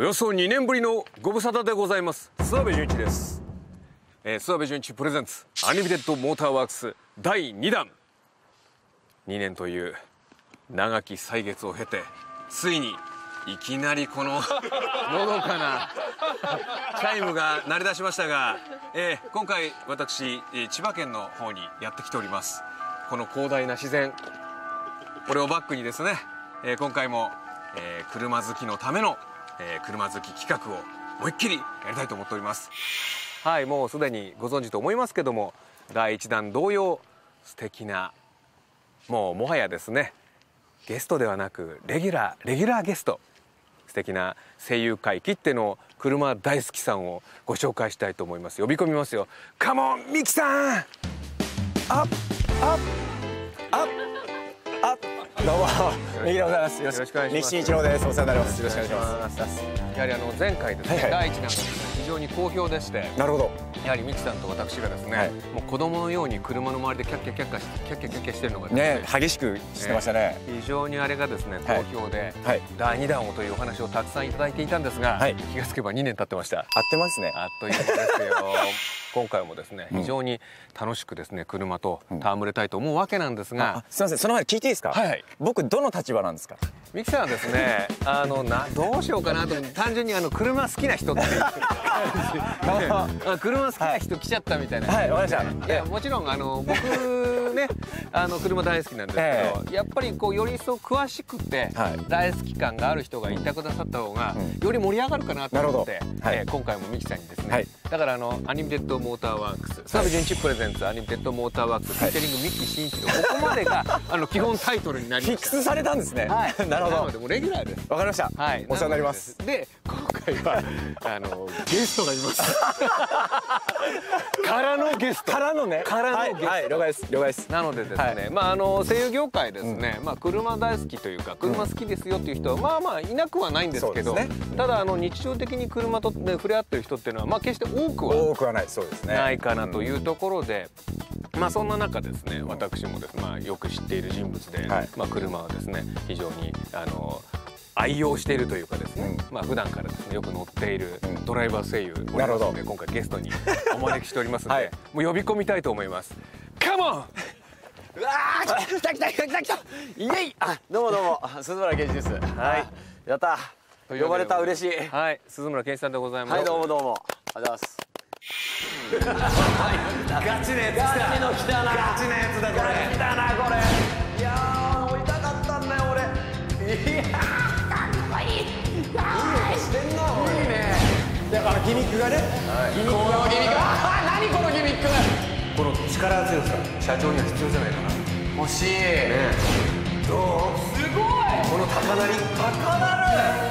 およそ2年ぶりのご無沙汰でございます。諏訪部順一です、えー、諏訪部順一プレゼンツ。アニメテッドモーターワークス第2弾。2年という長き歳月を経てついにいきなりこの のどかなチャイムが鳴り出しましたが、えー今回私えー千葉県の方にやってきております。この広大な自然これをバックにですね、えー今回も、えー車好きのための、えー車好き企画を思いっきりやりたいと思っております。はいもうすでにご存知と思いますけども第1弾同様素敵なもうもはやですねゲストではなくレギュラーレギュラーゲスト素敵な声優界きっての車大好きさんをご紹介したいと思います。呼び込みますよ。カモンミキさん。アップアップアップアップどうも右でございます。よよろしくお願いします。西新一郎です。お世話になります。よろしくお願いします。やはりあの前回ですね、第一弾がですね非常に好評でしてなるほど。やはりミキさんと私がですね、はい。もう子供のように車の周りでキャッキャキャッキャしキャッキャキャッキャしてるのがねね激しくしてましたね非常にあれがですね好はい評で、はい第2弾をというお話をたくさんいただいていたんですが、はい気がつけば2年経ってました合ってますねあっという間ですよ今回もですね非常に楽しくですね車と戯れたいと思うわけなんですが、あすみませんその前に聞いていいですか？はいはい。僕どの立場なんですか？三木さんはですね あのなどうしようかなと単純にあの車好きな人って 車好きな人来ちゃったみたいな、はいわかりました。いやもちろんあの僕ねあの車大好きなんですけど、やっぱりこうより一層詳しくて、はい。大好き感がある人がいてくださった方が、うん。より盛り上がるかなと思ってえー今回も三木さんにですね、はい。だからあのアニメテッドモーターワークス諏訪部順一プレゼンツアニメテッドモーターワークスフィーチャリングミッキー新一のここまでが あの基本タイトルになりました。フィックスされたんですね。はい、なるほど。のでもうレギュラーです。わかりました。はい、お世話になります。でで今回は あのゲストがいます。からのゲスト。からのね。からのゲスト。はいはい。了解です。了解ですなのでですね、はい。まああの声優業界ですね、まあ車大好きというか車好きですよっていう人はまあまあいなくはないんですけど、そうですただあの日常的に車と、ね、触れ合ってる人っていうのはまあ決して多くは多くはない。そうですね。ないかなというところで、まあそんな中ですね私もです、まあ、よく知っている人物で、はい。まあ、車はですね非常にあの愛用しているというかですね、まあ普段からですねよく乗っているうん。ドライバー声優おりますので今回ゲストにお招きしておりますので、はい。もう呼び込みたいと思います。カモンうわー来た来た来た来た来たイエイ。あどうもどうも。あ鈴村健二です。はい。やった。呼ばれた嬉しい。はい。鈴村健一さんでございます。はいどうもどうも。ありがとうござい。ますガチのやつガチの来たな。ガチのやつだこれ。来たなこれ。いやー乗りたかったんだよ俺。いやーかっこいい。いい音してんなおいいいねだからギミックがね。ギミック。このギミックあー何このギミックこの力強さ社長には必要じゃないかな。欲しい。ねどう？すごい。この高鳴り高鳴る